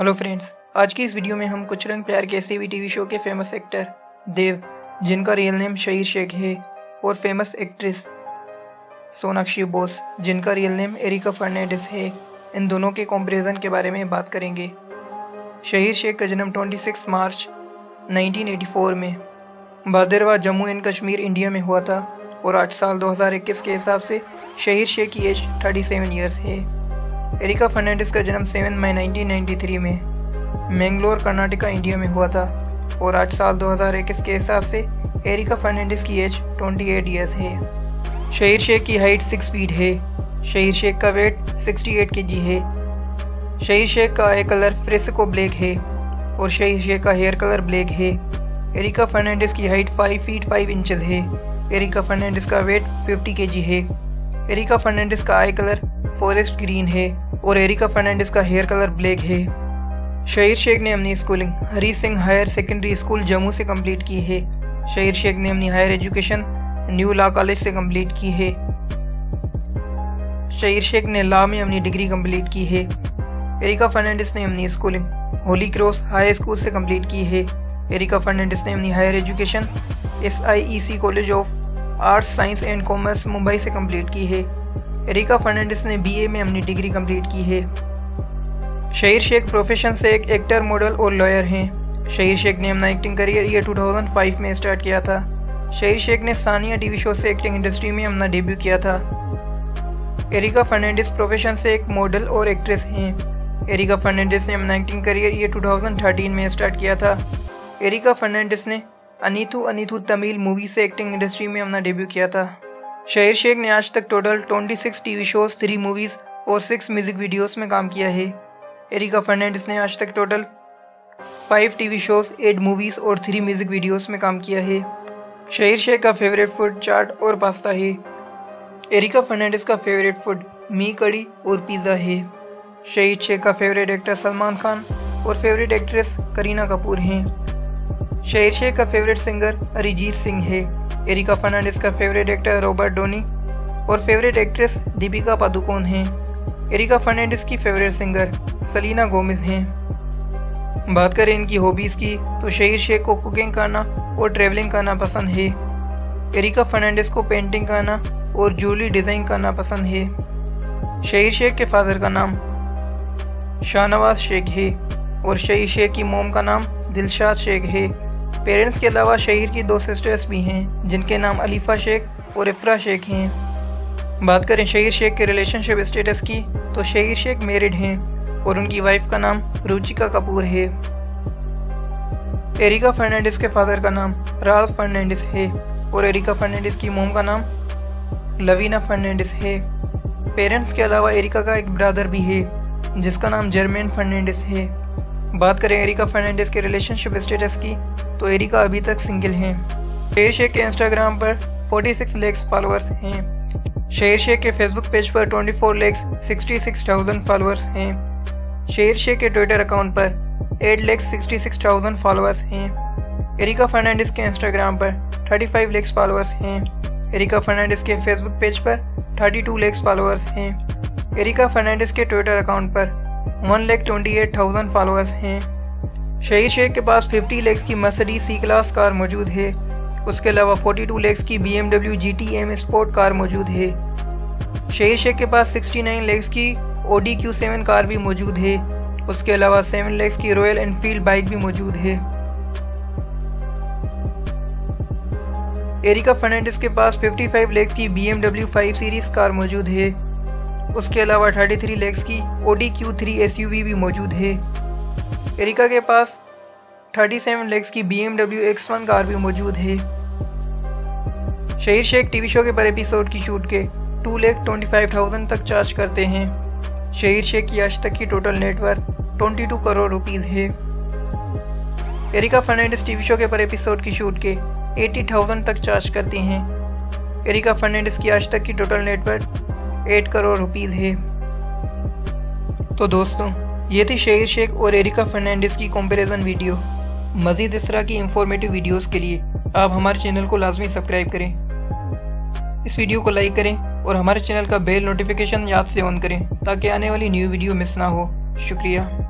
Hello friends आज की इस वीडियो में हम कुछ रंग प्यार के सी टीवी शो के फ़ेमस एक्टर देव, जिनका रियल नेम शहीर शेख है, और फ़ेमस एक्ट्रेस सोनाक्षी बोस, जिनका रियल नेम एरिका फर्नांडिस है, इन दोनों के कंपैरिजन के बारे में बात करेंगे। शहीर शेख का जन्म 26 मार्च 1984 में। भादरवा जम्मू एंड कश्मीर, इंडिया में हुआ था, और आज साल 2021 के हिसाब से शहीर शेख की एज 37 ईयर्स है। एरिका फर्नांडिस का जन्म 7 मई 1993 में मैंगलोर, कर्नाटका, इंडिया में हुआ था और आज साल 2021 के हिसाब से एरिका फर्नांडिस की एज 28 ईयर्स है। शहीर शेख की हाइट 6 फीट है। शहीर शेख का वेट 68 केजी है। शहीर शेख का आई कलर फ्रिस्को ब्लैक है और शहीर शेख का हेयर कलर ब्लैक है। एरिका फर्नांडिस की हाइट 5 फीट 5 इंचेस है। एरिका फर्नांडिस का वेट 50 केजी है। एरिका फर्नांडिस का आई कलर फॉरेस्ट ग्रीन है। और एरिका फर्नांडिस का हेयर कलर ब्लैक है। शहीर शेख ने अपनी schooling Hari Singh higher secondary school Jammu से कंप्लीट की है। शहीर शेख ने अपनी higher education new law college से कंप्लीट की है। शहीर शेख ने लॉ में अपनी डिग्री कंप्लीट की है। एरिका फर्नांडिस ने अपनी schooling holy cross high school से कंप्लीट की है। एरिका फर्नांडिस ने अपनी higher education S I C college of arts science and commerce Mumbai से कंप्लीट की है। एरिका फर्नांडिस ने बीए में अपनी डिग्री कंप्लीट की है। शहीर शेख प्रोफेशन से एक एक्टर मॉडल और लॉयर हैं। शहीर शेख ने अपना एक्टिंग करियर ईयर 2005 में स्टार्ट किया था। शहीर शेख ने सानिया टीवी शो से एक्टिंग इंडस्ट्री में अपना डेब्यू किया था। एरिका फर्नांडिस प्रोफेशन से एक मॉडल और एक्ट्रेस हैं। एरिका फर्नांडिस ने अपना एक्टिंग करियर ईयर 2013 में स्टार्ट किया था। एरिका फर्नांडिस ने अनीथू अनीथू तमिल मूवी से एक्टिंग इंडस्ट्री में अपना डेब्यू किया था। शहीर शेख ने आज तक total 26 TV shows three movies और सिक्स म्यूज़िक वीडियोस में काम किया है। एरिका फर्नांडिस ने आज तक total five TV shows eight movies और थ्री म्यूज़िक वीडियोस में काम किया है। शहीर शेख का फेवरेट फ़ूड चाट और पास्ता है। एरिका फर्नांडिस का फेवरेट फ़ूड मी कड़ी और पिज़्ज़ा है। शहीद शेख का फेवरेट एक्टर सलमान खान और फेवरेट एक्ट्रेस करीना कपूर हैं। शहीद शेख का फेवरेट सिंगर अरिजीत सिंह है। एरिका फर्नांडिस का फेवरेट एक्टर रॉबर्ट डोनी और फेवरेट एक्ट्रेस दीपिका पादुकोण हैं। एरिका फर्नांडिस की फेवरेट सिंगर सलीना गोमिज हैं। बात करें इनकी हॉबीज़ की तो शहीर शेख को कुकिंग करना और ट्रैवलिंग करना पसंद है। एरिका फर्नांडिस को पेंटिंग करना और ज्वेलरी डिज़ाइन करना पसंद है। शहीर शेख के फादर का नाम शाहनवाज शेख है और शहीर शेख की मोम का नाम दिलशाद शेख है। पेरेंट्स के अलावा शहीर की दो सिस्टर्स भी हैं, जिनके नाम अलीफा शेख और इफ्रा शेख हैं। बात करें शहीर शेख के रिलेशनशिप स्टेटस की तो शहीर शेख मेरिड हैं और उनकी वाइफ का नाम रुचिका कपूर है। एरिका फर्नांडिस के फादर का नाम राल्फ फर्नांडिस है और एरिका फर्नांडिस की मोम का नाम लवीना फर्नांडिस है। पेरेंट्स के अलावा एरिका का एक ब्रदर भी है, जिसका नाम जर्मेन फर्नांडिस है। बात करें एरिका फर्नांडिस के रिलेशनशिप स्टेटस की तो एरिका अभी तक सिंगल हैं। शेर शेख के इंस्टाग्राम पर 46 लेक्स फॉलोअर्स हैं। शेर शेख के फेसबुक पेज पर 24 लेक्स 66,000 फॉलोअर्स हैं। शेर शेख के ट्विटर अकाउंट पर 8 लेक्स 66,000 फॉलोअर्स हैं। एरिका फर्नांडिस के इंस्टाग्राम पर 35 लेक्स फॉलोअर्स हैं। एरिका फर्नांडिस के फेसबुक पेज पर 32 लेक्स फॉलोअर्स हैं। एरिका फर्नांडिस के ट्विटर अकाउंट पर one lakh twenty eight thousand followers हैं। शहीद शेख के पास 50 लेक्स की मर्सिडी सी क्लास कार मौजूद है। उसके अलावा 42 लेक्स की B M W G T M sport car मौजूद है। शहीद शेख के पास 69 लेक्स की ओडी क्यू सेवन कार भी मौजूद है। उसके अलावा 7 लेक्स की रॉयल एनफील्ड बाइक भी मौजूद है। एरिका फर्नांडिस के पास 55 लेक्स की B M W five series car मौजूद है। उसके अलावा 33 लेक्स की ओडी क्यू थ्री एस भी मौजूद है। एरिका के पास 37 लेग्स की B M W X one car भी मौजूद है। शहीर शेख टीवी शो के पर एपिसोड की शूट के two lakh twenty five thousand तक चार्ज करते हैं। शहीर शेख की आज तक की total network twenty two crore rupees है। एरिका फर्नांडिस टीवी शो के पर एपिसोड की शूट के एटी थाउज़ेंड तक चार्ज करती हैं। एरिका फर्नांडिस की आज तक की total network eight crore rupees है। तो दोस्तों, ये थी शेर शेख और एरिका फर्नांडिस की कंपैरिजन वीडियो मज़ीद इस तरह की इंफॉर्मेटिव वीडियोस के लिए आप हमारे चैनल को लाजमी सब्सक्राइब करें। इस वीडियो को लाइक करें और हमारे चैनल का बेल नोटिफिकेशन याद से ऑन करें ताकि आने वाली न्यू वीडियो मिस ना हो। शुक्रिया।